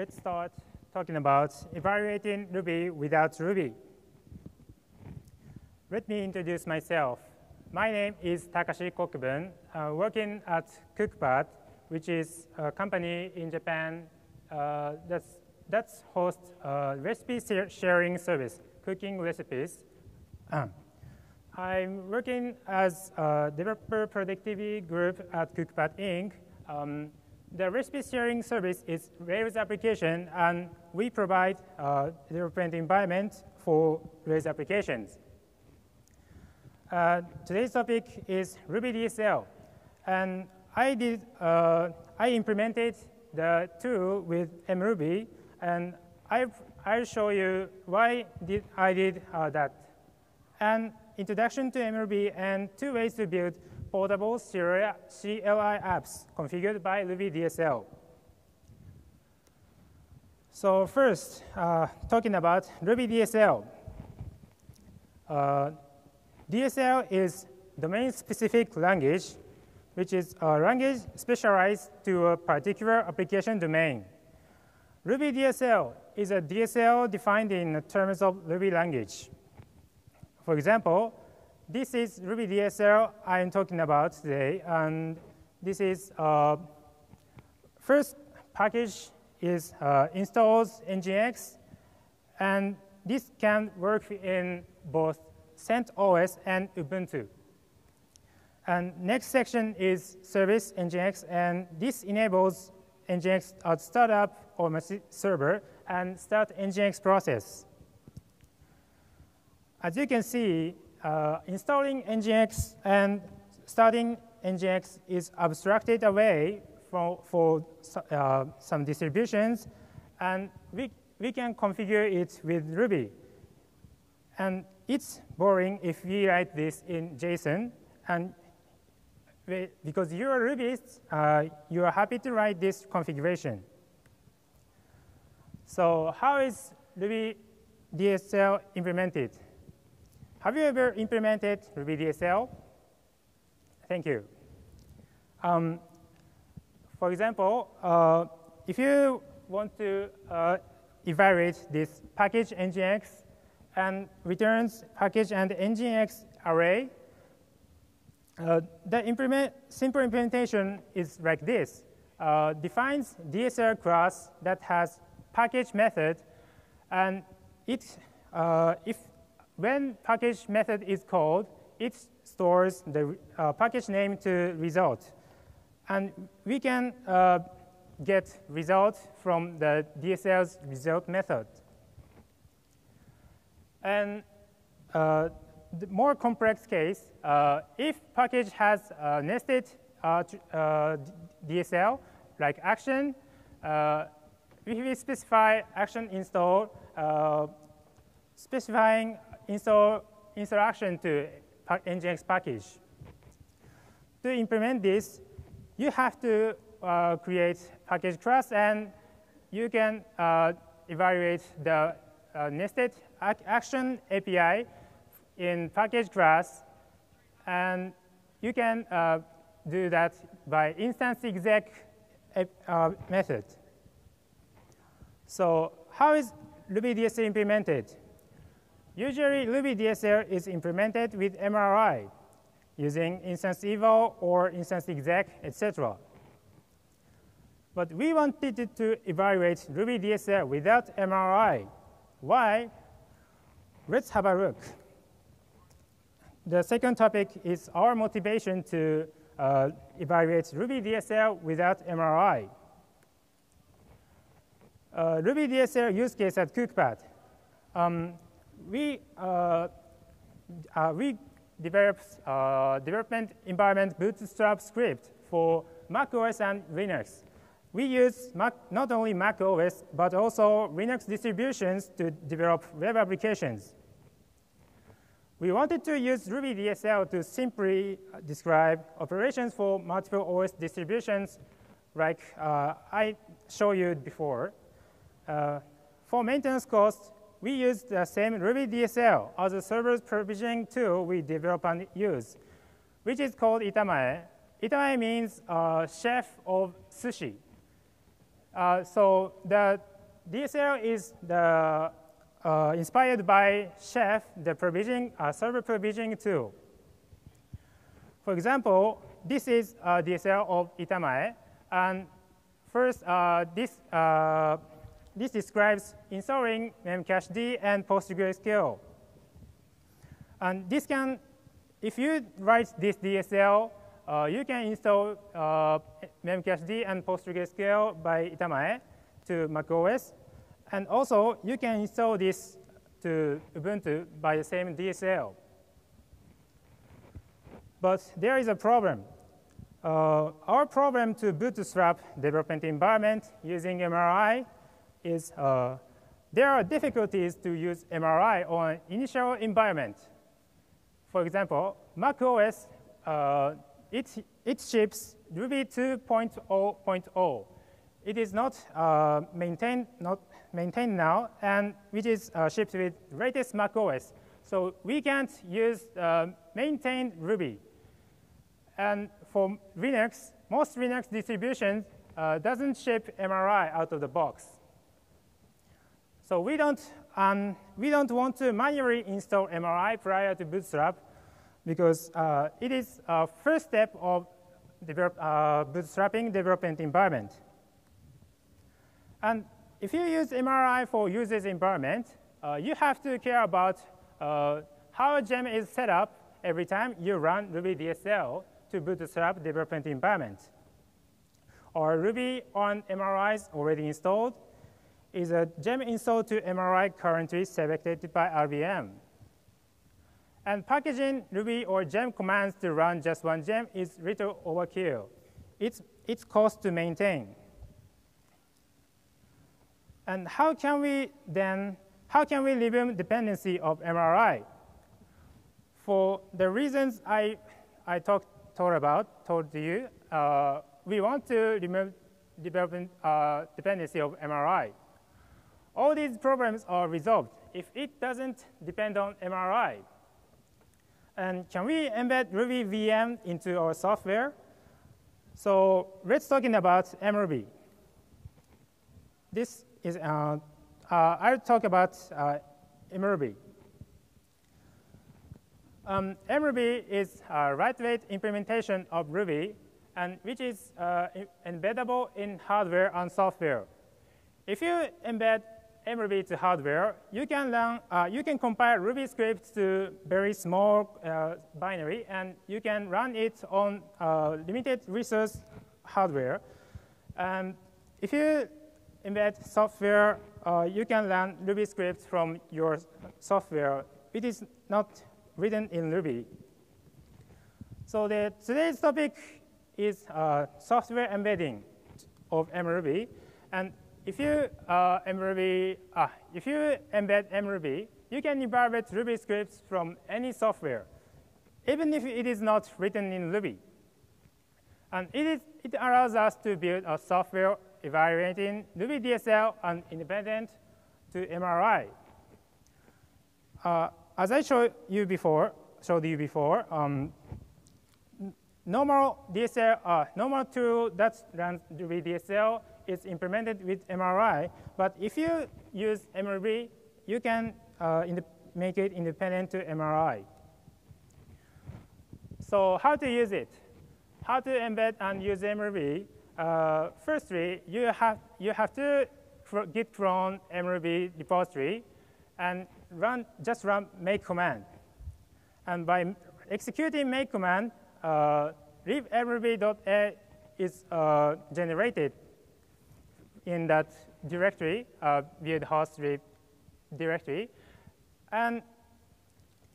let's start talking about evaluating Ruby without Ruby. Let me introduce myself. My name is Takashi Kokubun, uh, working at Cookpad, which is a company in Japan uh, that's, that's hosts a recipe sharing service, cooking recipes. I'm working as a developer productivity group at Cookpad Inc. Um, the recipe sharing service is Rails application, and we provide a development environment for Rails applications. Uh, today's topic is Ruby DSL. And I, did, uh, I implemented the tool with mruby, and i will show you why did I did uh, that. An introduction to mruby and two ways to build portable CLI apps configured by Ruby DSL. So first, uh, talking about Ruby DSL. Uh, DSL is domain-specific language, which is a language specialized to a particular application domain. Ruby DSL is a DSL defined in terms of Ruby language. For example, this is Ruby DSL I'm talking about today, and this is uh, first package is uh, installs Nginx, and this can work in both CentOS and Ubuntu. And next section is service Nginx, and this enables Nginx at startup or server and start Nginx process. As you can see, uh, installing Nginx and starting Nginx is abstracted away for, for uh, some distributions, and we, we can configure it with Ruby. And it's boring if we write this in JSON, and we, because you're a Rubyist, uh, you are happy to write this configuration. So how is Ruby DSL implemented? Have you ever implemented Ruby DSL? Thank you. Um, for example, uh, if you want to uh, evaluate this package nginx and returns package and nginx array. Uh, the implement, simple implementation is like this. Uh, defines DSL class that has package method, and it, uh, if when package method is called, it stores the uh, package name to result. And we can uh, get result from the DSL's result method. And uh, the more complex case, uh, if package has nested uh, uh DSL, like action, we specify action install, specifying install instruction to Nginx package. To implement this, you have to create package class, and you can evaluate the nested action API in package class, and you can uh, do that by instance exec uh, method. So how is Ruby DSL implemented? Usually, Ruby DSL is implemented with MRI using instance eval or instance exec, etc. But we wanted to evaluate Ruby DSL without MRI. Why? Let's have a look. The second topic is our motivation to uh, evaluate Ruby DSL without MRI. Uh, Ruby DSL use case at Cookpad. Um, we, uh, uh we developed uh, development environment bootstrap script for Mac OS and Linux. We use Mac, not only Mac OS, but also Linux distributions to develop web applications. We wanted to use Ruby DSL to simply describe operations for multiple OS distributions like uh, I showed you before. Uh, for maintenance costs, we use the same Ruby DSL as a server provisioning tool we develop and use, which is called Itamae. Itamae means uh, chef of sushi. Uh, so the DSL is the, uh, inspired by Chef, the provisioning, uh, server provisioning tool. For example, this is a DSL of Itamae. And first, uh, this, uh, this describes installing memcached and PostgreSQL. And this can, if you write this DSL, uh, you can install uh, memcached and PostgreSQL by Itamae to macOS. And also, you can install this to Ubuntu by the same DSL. But there is a problem. Uh, our problem to bootstrap development environment using MRI is uh, there are difficulties to use MRI on initial environment. For example, macOS, uh, it, it ships Ruby 2.0.0. It is not uh, maintained, not maintained now, and which is uh, shipped with latest macOS. So we can't use uh, maintained Ruby. And for Linux, most Linux distributions uh, doesn't ship MRI out of the box. So we don't, um, we don't want to manually install MRI prior to Bootstrap because uh, it is a first step of develop, uh, bootstrapping development environment. And if you use MRI for users environment, uh, you have to care about uh, how a gem is set up every time you run Ruby DSL to bootstrap development environment. Or Ruby on MRIs already installed is a gem installed to MRI currently selected by RVM. And packaging Ruby or gem commands to run just one gem is little overkill. It's, it's cost to maintain. And how can we then, how can we remove dependency of MRI? For the reasons I, I talked told about, told you, uh, we want to remove development uh, dependency of MRI. All these problems are resolved if it doesn't depend on MRI. And can we embed Ruby VM into our software? So let's talking about mruby. This is, uh, uh, I'll talk about uh, mruby. Um, mruby is a lightweight implementation of Ruby, and which is uh, embeddable in hardware and software. If you embed mruby to hardware, you can learn, uh, you can compile Ruby scripts to very small uh, binary, and you can run it on uh, limited resource hardware. And if you embed software, uh, you can learn Ruby scripts from your software. It is not written in Ruby. So the, today's topic is uh, software embedding of mruby. And if you, uh, mruby, uh, if you embed mruby, you can evaluate Ruby scripts from any software, even if it is not written in Ruby. And it, is, it allows us to build a software evaluating Ruby DSL and independent to MRI. Uh, as I showed you before, showed you before, um, normal DSL, uh, normal tool that runs Ruby DSL is implemented with MRI. But if you use mruby, you can uh, make it independent to MRI. So how to use it? How to embed and use mruby? Uh, firstly, you have, you have to git clone mruby repository and run, just run make command. And by executing make command, uh, libmruby.a is uh, generated in that directory, uh, build host directory. And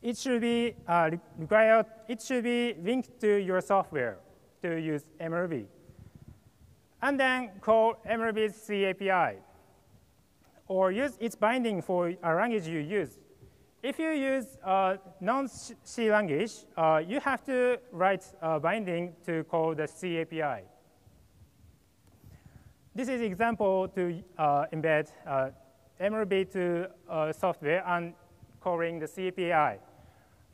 it should be uh, required, it should be linked to your software to use mruby. And then call mruby's C API or use its binding for a language you use. If you use a non-C language, uh, you have to write a binding to call the C API. This is example to uh, embed uh, mruby to uh, software and calling the C API.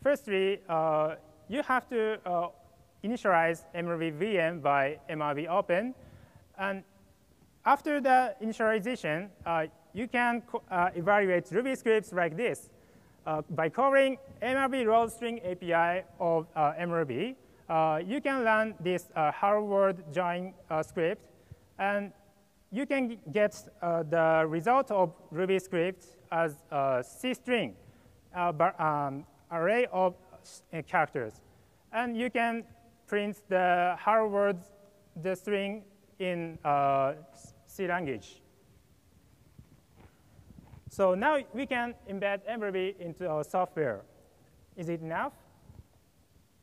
Firstly, uh, you have to uh, initialize mruby VM by mruby open, and after the initialization, uh, you can evaluate Ruby scripts like this. By calling MRB load string API of uh, you can run this uh, hello world join script, and you can get uh, the result of Ruby script as a C string, uh, um, array of uh, characters. And you can print the hard world the string in C language. So now we can embed MRuby into our software. Is it enough?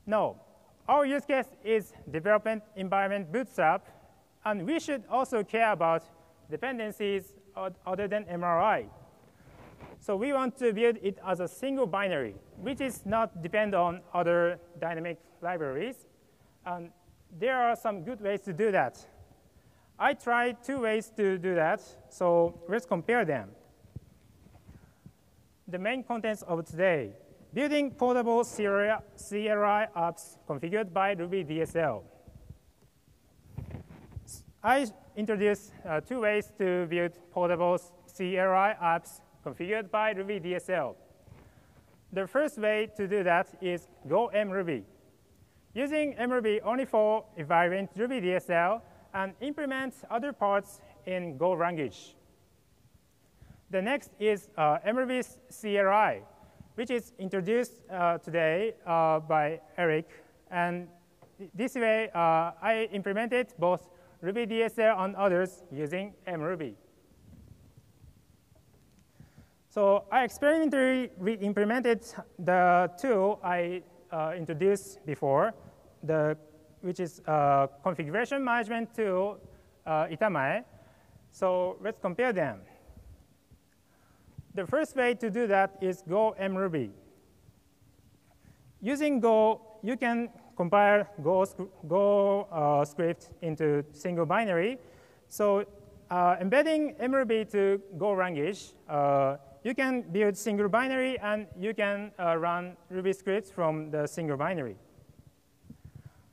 No. Our use case is development environment bootstrap, and we should also care about dependencies other than MRI. So we want to build it as a single binary, which is not depend on other dynamic libraries. And there are some good ways to do that. I tried two ways to do that, so let's compare them. The main contents of today, building portable CLI, apps configured by Ruby DSL. I introduced uh, two ways to build portable CLI apps configured by Ruby DSL. The first way to do that is Go mruby. Using mruby only for evaluate Ruby DSL and implement other parts in Go language. The next is uh, MRuby's CLI, which is introduced uh, today uh, by Eric. And this way, uh, I implemented both Ruby DSL and others using MRuby. So I experimentally re-implemented the tool I uh, introduced before, the which is a configuration management tool, uh, Itamae. So let's compare them. The first way to do that is Go mruby. Using Go, you can compile Go, Go uh, script into single binary. So uh, embedding mruby to Go language, uh, you can build single binary and you can uh, run Ruby scripts from the single binary.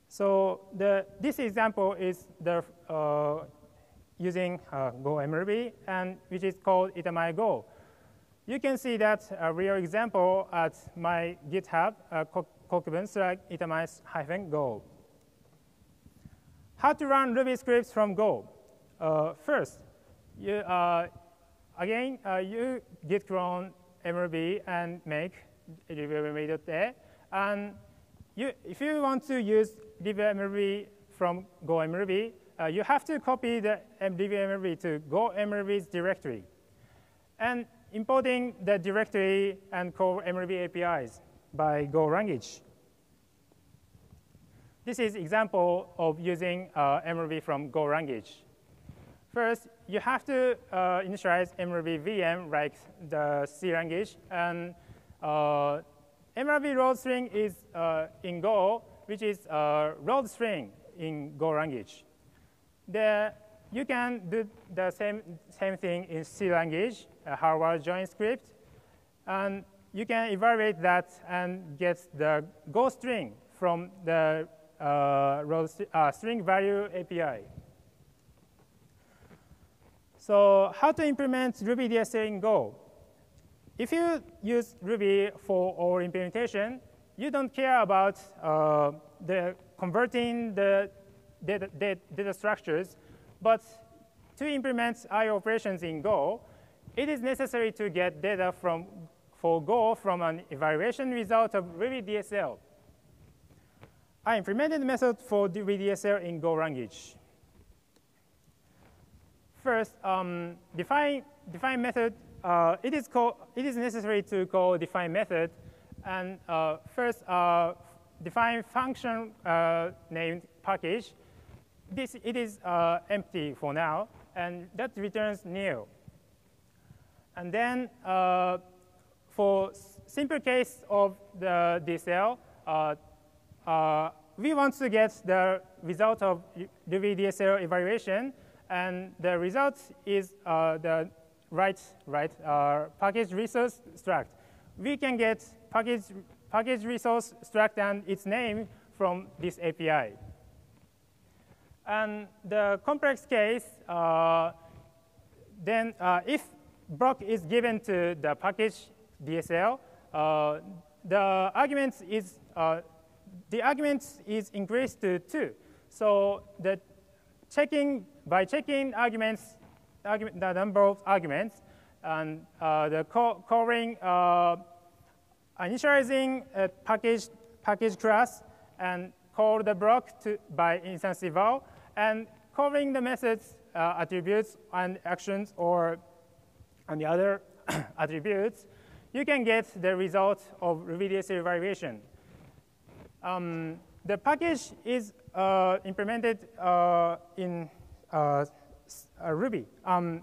So the, this example is the, uh, using uh, Go MRuby, and which is called Itamae Go. You can see that a real example at my GitHub, Kokubun slash Itamae Go. How to run Ruby scripts from Go? Uh, first, you, uh, again, uh, you git clone MRuby and make ruby.mruby.a, and you, if you want to use libmruby from GoMruby, uh, you have to copy the libmruby to GoMruby's directory. And importing the directory and call MRuby APIs by Go language. This is example of using uh, MRuby from Go language. First, you have to uh, initialize MRuby VM like the C language, and uh, MRuby load string is uh, in Go, which is a load string in Go language. The, you can do the same, same thing in C language, a hardware join script, and you can evaluate that and get the Go string from the uh, road uh, string value API. So how to implement Ruby DSL in Go? If you use Ruby for all implementation, you don't care about uh, the converting the data, data, data, structures, but to implement I operations in Go, it is necessary to get data from, for Go from an evaluation result of Ruby I implemented the method for Ruby in Go language. First, um, define, define method uh, it, is called, it is necessary to call define method. And uh, first, uh, define function uh, named package. This, it is uh, empty for now, and that returns new. And then for simple case of the DSL, we want to get the result of Ruby DSL evaluation, and the result is the right, right, uh, package resource struct. We can get package, package resource struct and its name from this API. And the complex case, uh, then uh, if block is given to the package DSL, uh, the argument is uh, the argument is increased to two. So the checking by checking arguments, argument, the number of arguments, and uh, the co calling uh, initializing a package package class and call the block to, by instance eval and calling the methods uh, attributes and actions or and the other attributes, you can get the result of DSL evaluation. Um, the package is uh, implemented uh, in uh, uh Ruby. Um,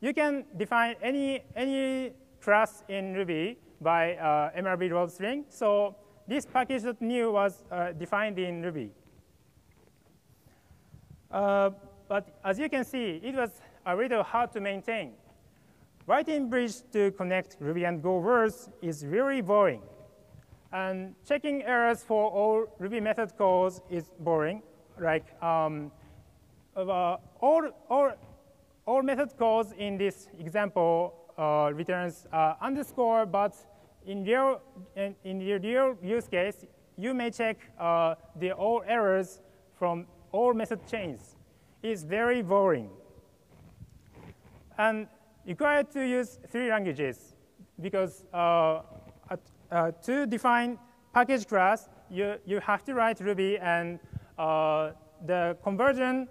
you can define any, any class in Ruby by uh, MRB load string. So this package package.new was uh, defined in Ruby. but as you can see, it was a little hard to maintain. Writing bridge to connect Ruby and Go words is really boring. And checking errors for all Ruby method calls is boring. Like um, uh, all, all, all method calls in this example uh, returns uh, underscore, but in real, in, in real use case, you may check uh, the all errors from all method chains. It's very boring. And required to use three languages because uh, uh, to define package class, you, you have to write Ruby and uh, the conversion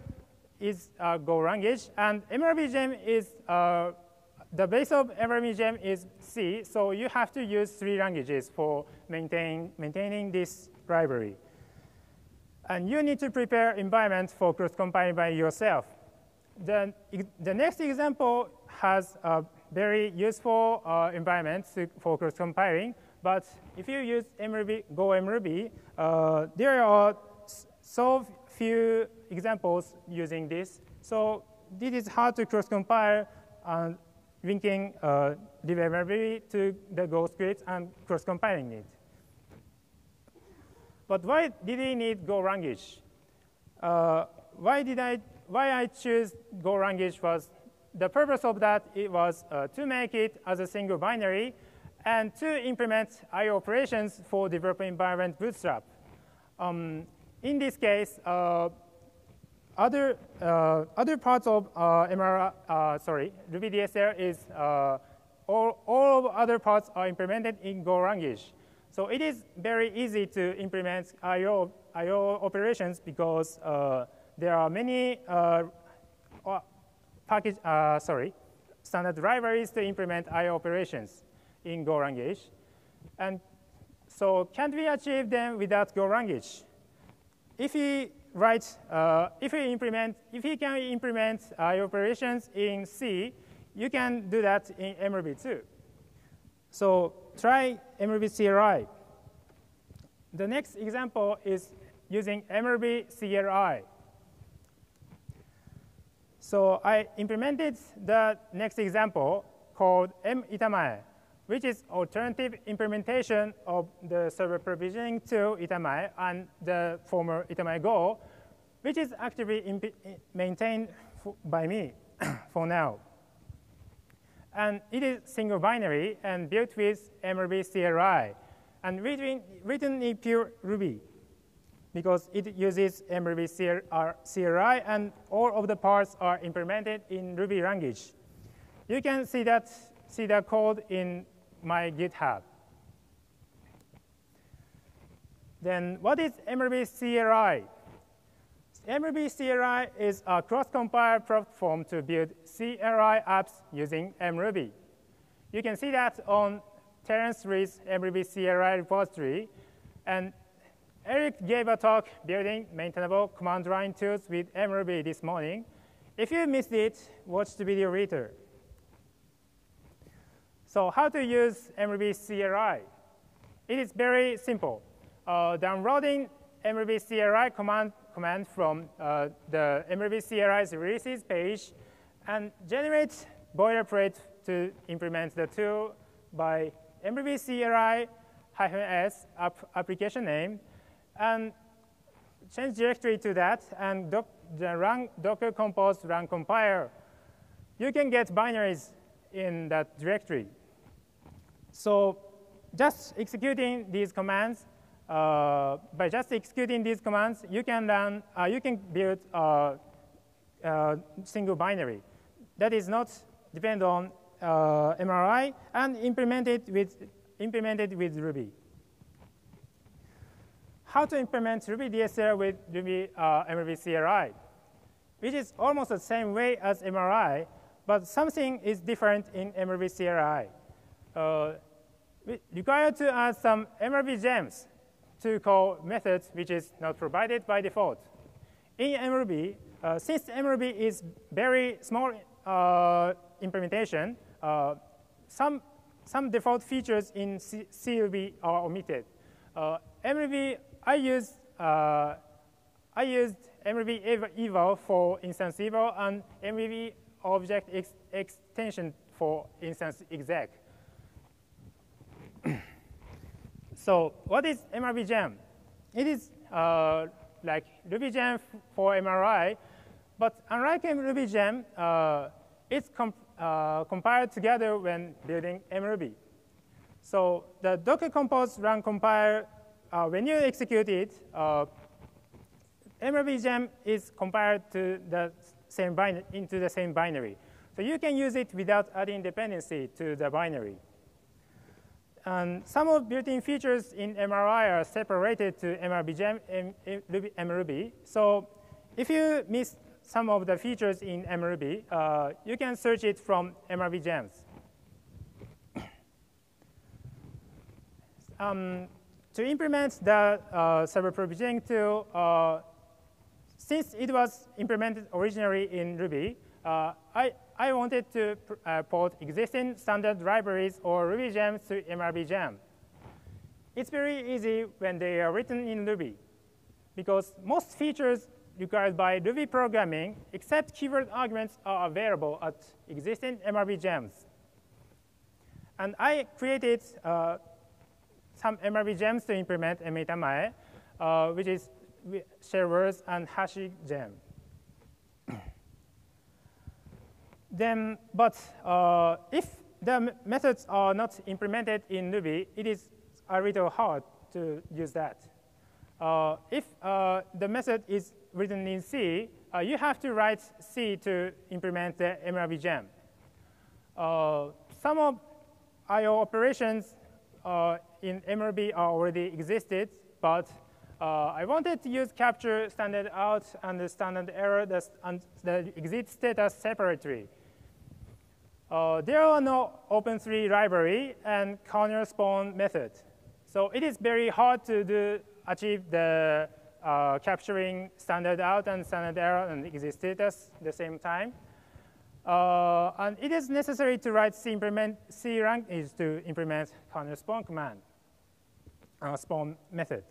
is Go language. And MRBGEM is, uh, the base of MRBGEM is C, so you have to use three languages for maintain, maintaining this library. And you need to prepare environment for cross-compiling by yourself. The, the next example has a very useful uh, environment for cross-compiling, but if you use MRuby, Go MRuby, uh, there are so few examples using this. So this is hard to cross-compile and linking uh, MRuby to the Go script and cross-compiling it. But why did we need Go language? Uh, why did I why I choose Go language was the purpose of that it was uh, to make it as a single binary and to implement IO operations for developer environment Bootstrap. Um, in this case, uh, other, uh, other parts of uh, MR, uh, sorry, Ruby DSL is, all, all other parts are implemented in Go language. So it is very easy to implement IO, IO operations because there are many package, sorry, standard libraries to implement IO operations in Go language. And so can we achieve them without Go language? If we write, uh, if we implement, if we can implement IO operations in C, you can do that in MRuby too. So try MRuby CLI. The next example is using MRuby CLI. So I implemented the next example called mitamae which is alternative implementation of the server provisioning tool Itamae and the former Itamae Go, which is actively maintained by me for now. And it is single binary and built with MRuby CLI and written, written in pure Ruby because it uses MRuby CLI and all of the parts are implemented in Ruby language. You can see that see the code in my GitHub. Then what is MRuby CLI? MRuby CLI is a cross-compile platform to build CLI apps using MRuby. You can see that on Terence Lee's MRuby CLI repository. And Eric gave a talk building maintainable command line tools with MRuby this morning. If you missed it, watch the video later. So how to use MRuby CLI? It is very simple. Uh, downloading MRuby CLI command, command from uh, the MRuby CLI's releases page and generate boilerplate to implement the tool by MRuby CLI-S app application name and change directory to that and doc, the run docker compose run compile. You can get binaries in that directory. So just executing these commands, uh, by just executing these commands, you can run, uh, you can build a, single binary that is not depend on uh, MRI and implemented with implemented with Ruby. How to implement Ruby DSL with Ruby uh, MRB CLI, which is almost the same way as MRI, but something is different in MRB CLI. Uh, we require to add some MRB gems to call methods which is not provided by default. In MRB, uh, since MRB is very small uh, implementation, uh, some, some default features in C CRB are omitted. Uh, MRB, I used, uh, I used MRB eval for instance eval and MRB object ex extension for instance exec. so what is MRB gem? It is uh, like Ruby gem for MRI, but unlike Ruby gem, uh, it's comp uh, compiled together when building MRuby. So the Docker Compose run compile, uh, when you execute it, uh, MRuby gem is compiled to the same into the same binary. So you can use it without adding dependency to the binary. And some of built-in features in MRI are separated to MRB gem and MRuby. So if you miss some of the features in MRuby, uh, you can search it from MRB gems. um, to implement the uh, server provisioning tool, uh, since it was implemented originally in Ruby, uh, I, I wanted to uh, port existing standard libraries or Ruby gems to MRB gem. It's very easy when they are written in Ruby because most features required by Ruby programming, except keyword arguments are available at existing MRB gems. And I created uh, some MRB gems to implement mitamae, uh, which is sharewars and hashi gem. then, but uh, if the methods are not implemented in Ruby, it is a little hard to use that. Uh, if uh, the method is written in C, uh, you have to write C to implement the MRB gem. Uh, some of I.O. operations in MRB are already existed, but uh, I wanted to use capture standard out and the standard error that, the exit status separately. Uh, there are no Open3 library and kernel spawn method. So it is very hard to do, achieve the uh, capturing standard out and standard error and exit status at the same time. Uh, and it is necessary to write C, implement, C language to implement kernel spawn command, uh, spawn method.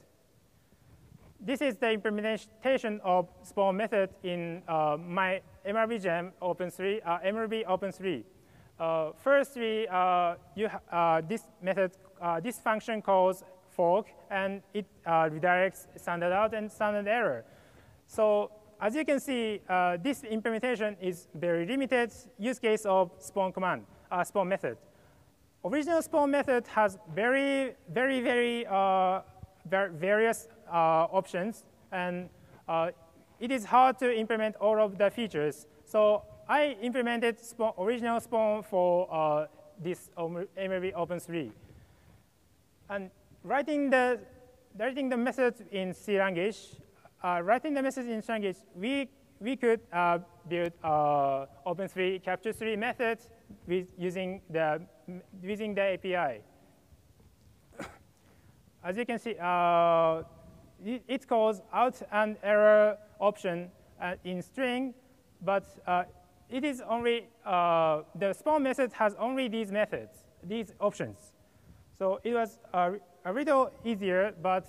This is the implementation of spawn method in uh, my MRB gem Open3, uh, MRB Open3. Uh, first, we, uh, you, this method, this function calls fork, and it uh, redirects standard out and standard error. So as you can see, uh, this implementation is very limited use case of spawn command, uh, spawn method. Original spawn method has very, very, very uh, various uh, options, and uh, it is hard to implement all of the features. So I implemented spawn, original spawn for this MRB Open3. And writing the, writing the message in C language, uh, writing the message in C language, we, we could uh, build uh, Open3 capture3 method with using the, using the API. As you can see, uh, it, it, calls out and error option uh, in string, but uh, it is only, the spawn method has only these methods, these options. So it was a little easier, but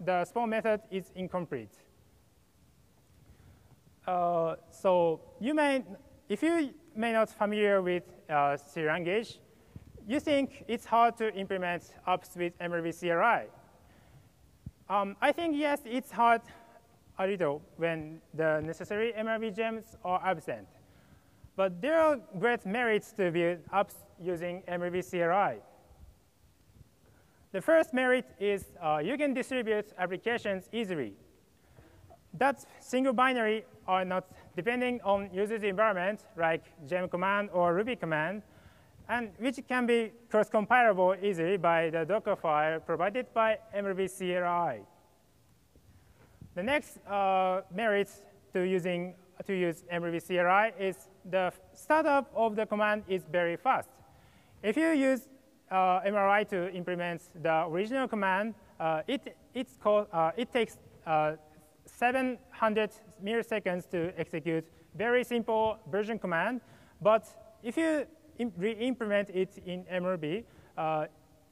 the spawn method is incomplete. Uh, so you may, if you may not familiar with uh, C language, you think it's hard to implement apps with MRB CLI. Um, I think yes, it's hard a little when the necessary MRB gems are absent. But there are great merits to build apps using MRuby CLI. The first merit is uh, you can distribute applications easily. That single binary are not depending on user's environment, like gem command or Ruby command, and which can be cross-compilable easily by the Docker file provided by MRuby CLI. The next uh, merit to using to use MRuby CLI is the startup of the command is very fast. If you use uh, MRI to implement the original command, uh, it, it's called, uh, it takes uh, 700 milliseconds to execute very simple version command. But if you re-implement it in MRB, uh,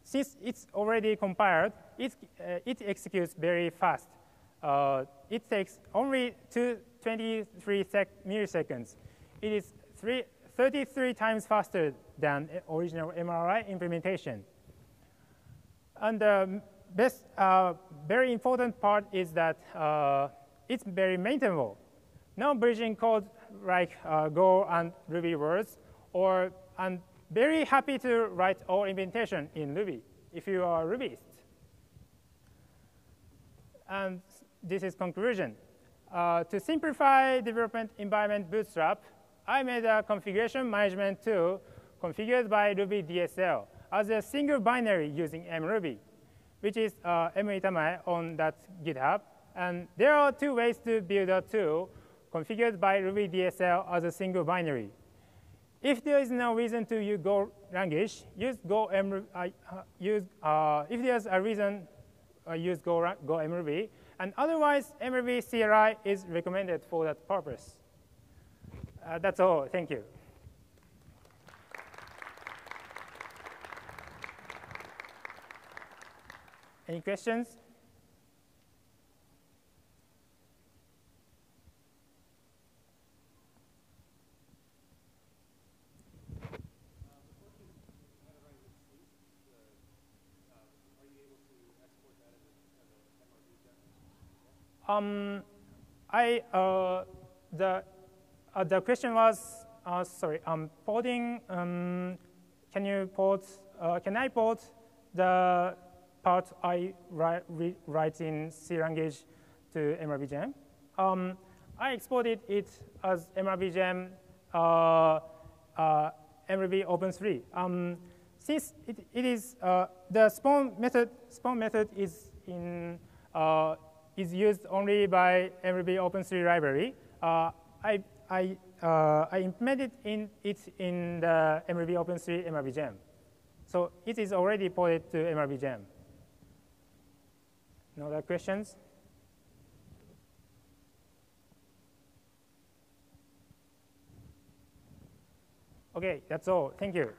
since it's already compiled, it, uh, it executes very fast. it takes only two, 23 milliseconds. It is three, 33 times faster than original MRI implementation. And the best, uh, very important part is that uh, it's very maintainable. No bridging code like uh, Go and Ruby words, or I'm very happy to write all implementation in Ruby if you are a Rubyist. And this is conclusion. Uh, to simplify development environment bootstrap, I made a configuration management tool configured by Ruby DSL as a single binary using mruby, which is uh, on that GitHub. And there are two ways to build a tool configured by Ruby DSL as a single binary. If there is no reason to use Go language, use Go M, uh, use, uh, if there's a reason, uh, use Go, Go mruby. And otherwise, mruby CLI is recommended for that purpose. Uh, that's all. Thank you. Any questions? Um, I uh, the uh, the question was uh, sorry. Um, porting. Um, can you port? Uh, can I port the part I write, write in C language to MRBGem. Um, I exported it as MRBGem uh, uh, MRB Open3. Um, since it, it is uh, the spawn method, spawn method is in uh, is used only by MRB Open3 library. Uh, I I uh, I implemented in it in the MRB Open3 MRBGem. So it is already ported to MRBGem. No other questions? Okay, that's all. Thank you.